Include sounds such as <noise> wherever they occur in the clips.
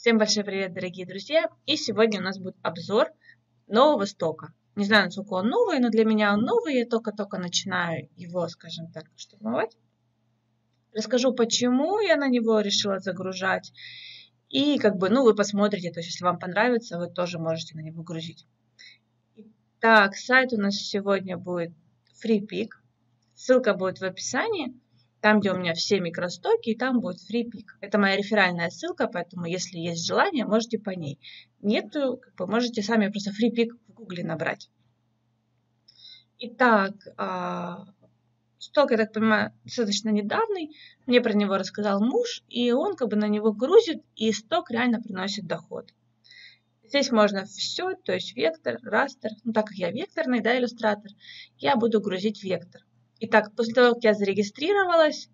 Всем большой привет, дорогие друзья! И сегодня у нас будет обзор нового стока. Не знаю, насколько он новый, но для меня он новый, я только-только начинаю его, скажем так, штурмовать. Расскажу, почему я на него решила загружать. И как бы, ну, вы посмотрите, то есть если вам понравится, вы тоже можете на него грузить. Так, сайт у нас сегодня будет FreePick. Ссылка будет в описании там, где у меня все микростоки, и там будет FreePick. Это моя реферальная ссылка, поэтому если есть желание, можете по ней. Нет, как бы можете сами просто FreePick в гугле набрать. Итак, а, сток, я так понимаю, достаточно недавний. Мне про него рассказал муж, и он как бы на него грузит, и сток реально приносит доход. Здесь можно все, то есть вектор, растер. Ну, так как я векторный, да, иллюстратор, я буду грузить вектор. Итак, после того, как я зарегистрировалась,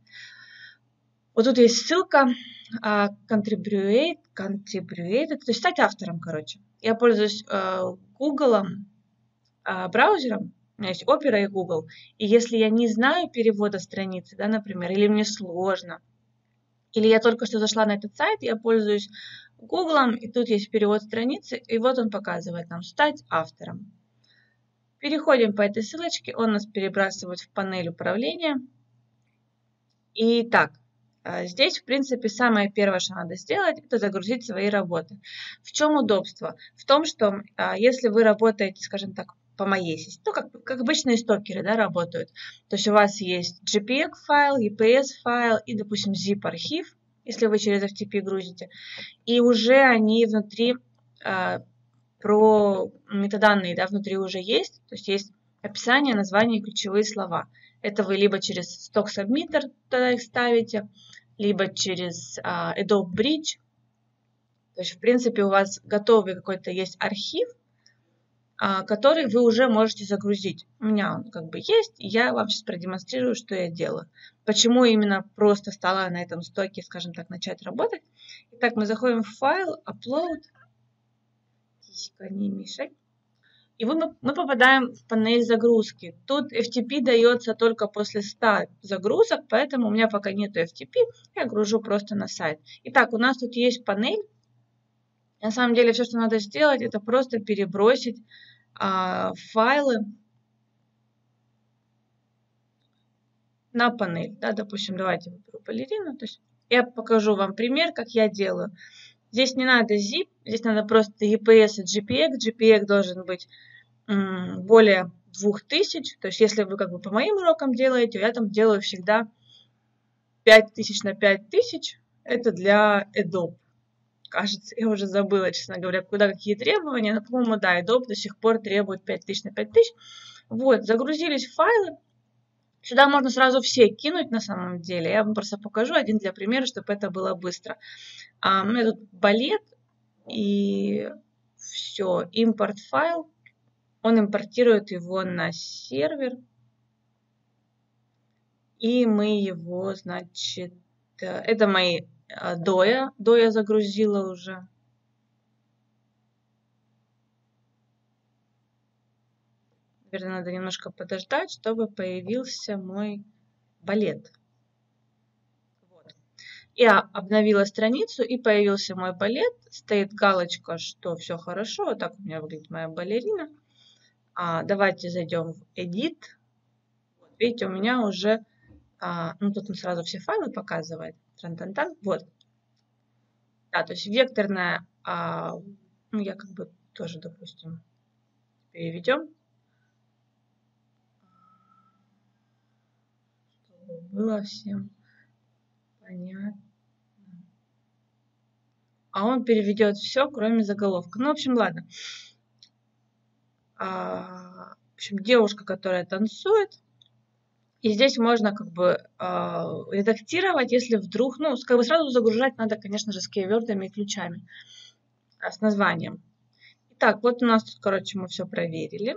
вот тут есть ссылка uh, Contribute, Contribute, то есть стать автором, короче. Я пользуюсь Google uh, браузером, у меня есть Opera и Google. И если я не знаю перевода страницы, да, например, или мне сложно, или я только что зашла на этот сайт, я пользуюсь Google, и тут есть перевод страницы, и вот он показывает нам «Стать автором». Переходим по этой ссылочке, он нас перебрасывает в панель управления. Итак, а, здесь, в принципе, самое первое, что надо сделать, это загрузить свои работы. В чем удобство? В том, что а, если вы работаете, скажем так, по моей системе, ну, как, как обычные стокеры да, работают, то есть у вас есть JPEG файл, EPS файл и, допустим, zip архив, если вы через FTP грузите, и уже они внутри а, про метаданные да, внутри уже есть, то есть есть описание, название и ключевые слова. Это вы либо через Stock Submitter тогда их ставите, либо через uh, Adobe Bridge. То есть, в принципе, у вас готовый какой-то есть архив, uh, который вы уже можете загрузить. У меня он как бы есть, я вам сейчас продемонстрирую, что я делаю. Почему именно просто стала на этом стоке, скажем так, начать работать. Итак, мы заходим в файл, Upload, Тихо, не мешай. И мы, мы попадаем в панель загрузки. Тут FTP дается только после 100 загрузок, поэтому у меня пока нету FTP, я гружу просто на сайт. Итак, у нас тут есть панель. На самом деле все, что надо сделать, это просто перебросить а, файлы на панель. Да, допустим, давайте выберу балерину. То есть я покажу вам пример, как я делаю. Здесь не надо zip, здесь надо просто EPS и GPX. GPX должен быть более 2000. То есть если вы как бы по моим урокам делаете, я там делаю всегда 5000 на 5000. Это для Adobe. Кажется, я уже забыла, честно говоря, куда какие требования. Но, по-моему, да, Adobe до сих пор требует 5000 на 5000. Вот, загрузились файлы. Сюда можно сразу все кинуть на самом деле. Я вам просто покажу один для примера, чтобы это было быстро. А, у меня тут балет и все. Импорт файл. Он импортирует его на сервер. И мы его, значит, э, это мои а, доя. Доя загрузила уже. Наверное, надо немножко подождать, чтобы появился мой балет. Вот. Я обновила страницу и появился мой балет. Стоит галочка, что все хорошо. Вот так у меня выглядит моя балерина. А, давайте зайдем в Edit. Вот, видите, у меня уже, а, ну тут он сразу все файлы показывает. Тран-тан-тан. Вот. Да, то есть векторная, а, ну я как бы тоже, допустим, переведем. Было всем понятно. А он переведет все, кроме заголовка. Ну, в общем, ладно. А, в общем, девушка, которая танцует. И здесь можно как бы а, редактировать, если вдруг, ну, как бы сразу загружать надо, конечно же, с кейвердами и ключами, а, с названием. Итак, вот у нас тут, короче, мы все проверили.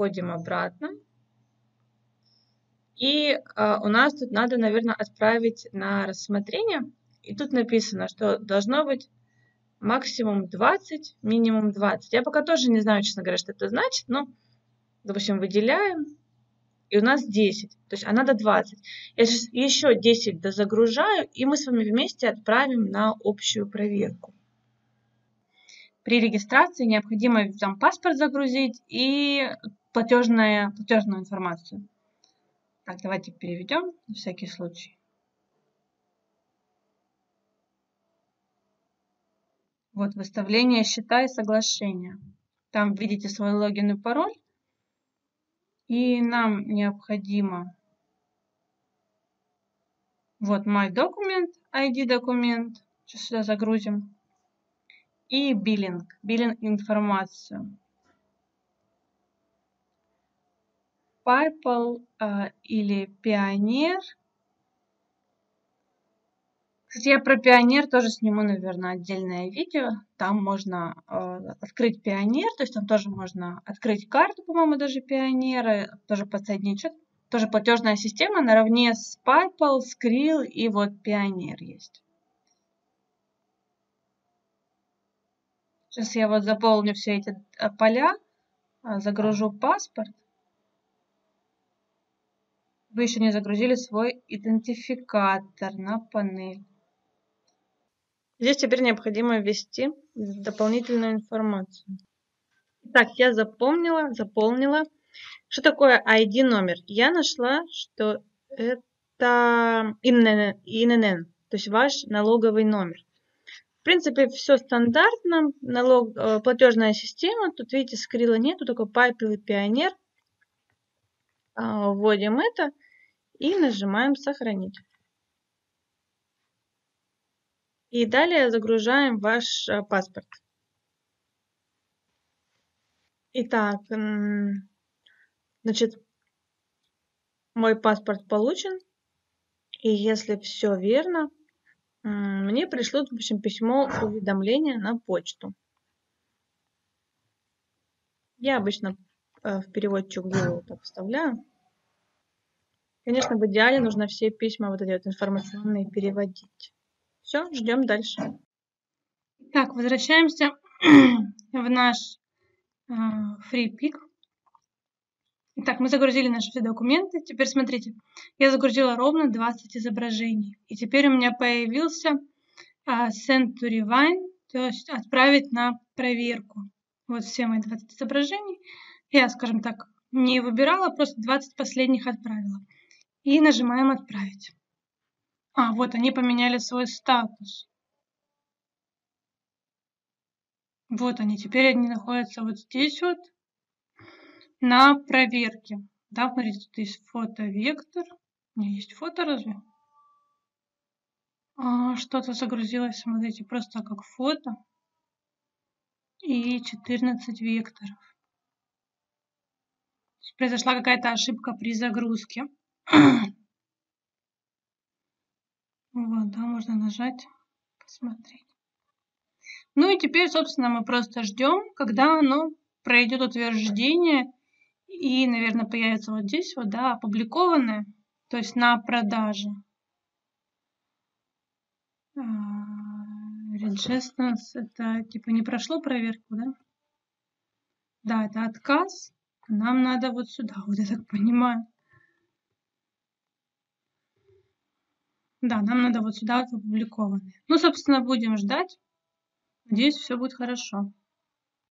Уходим обратно. И э, у нас тут надо, наверное, отправить на рассмотрение. И тут написано, что должно быть максимум 20, минимум 20. Я пока тоже не знаю, честно говоря, что это значит, но, допустим, выделяем. и у нас 10, то есть а надо 20. Я сейчас еще 10 дозагружаю, и мы с вами вместе отправим на общую проверку. При регистрации необходимо там паспорт загрузить и платежная, платежную информацию. Так, давайте переведем на всякий случай. Вот выставление счета и соглашения. Там видите свой логин и пароль. И нам необходимо вот мой документ, ID документ. Сейчас сюда загрузим. И биллинг, биллинг информацию. PayPal э, или Пионер – кстати, я про Пионер тоже сниму, наверное, отдельное видео. Там можно э, открыть Пионер, то есть там тоже можно открыть карту, по-моему, даже Пионера, тоже подсоединить счет. Тоже платежная система наравне с PayPal, Skrill и вот Пионер есть. Сейчас я вот заполню все эти э, поля, загружу паспорт. Вы еще не загрузили свой идентификатор на панель. Здесь теперь необходимо ввести дополнительную информацию. Так, я запомнила, заполнила. Что такое ID номер? Я нашла, что это ИНН, то есть ваш налоговый номер. В принципе, все стандартно. Налог, э, платежная система. Тут, видите, скрила нету, только Пайпел и Пионер. А, вводим это и нажимаем «Сохранить». И далее загружаем ваш э, паспорт. Итак, значит, мой паспорт получен. И если все верно, мне пришло, общем, письмо уведомления на почту. Я обычно в переводчик Google так вставляю. Конечно, в идеале нужно все письма вот эти вот информационные переводить. Все, ждем дальше. Так, возвращаемся <clears throat> в наш э, FreePick. Итак, мы загрузили наши все документы. Теперь смотрите, я загрузила ровно 20 изображений. И теперь у меня появился э, Send to Rewind, то есть отправить на проверку. Вот все мои 20 изображений. Я, скажем так, не выбирала, просто 20 последних отправила. И нажимаем «Отправить». А, вот они поменяли свой статус. Вот они, теперь они находятся вот здесь вот на проверке. Да, смотрите, тут есть фото-вектор. У меня есть фото разве? А, Что-то загрузилось, смотрите, просто как фото. И 14 векторов. Произошла какая-то ошибка при загрузке. <clears throat> Вот, да, можно нажать, посмотреть. Ну и теперь, собственно, мы просто ждем, когда оно пройдет утверждение и, наверное, появится вот здесь вот, да, опубликованное, то есть на продаже. Registrance это типа не прошло проверку, да? Да, это отказ. Нам надо вот сюда, вот я так понимаю. Да, нам надо вот сюда вот опубликованные. Ну, собственно, будем ждать. Надеюсь, все будет хорошо.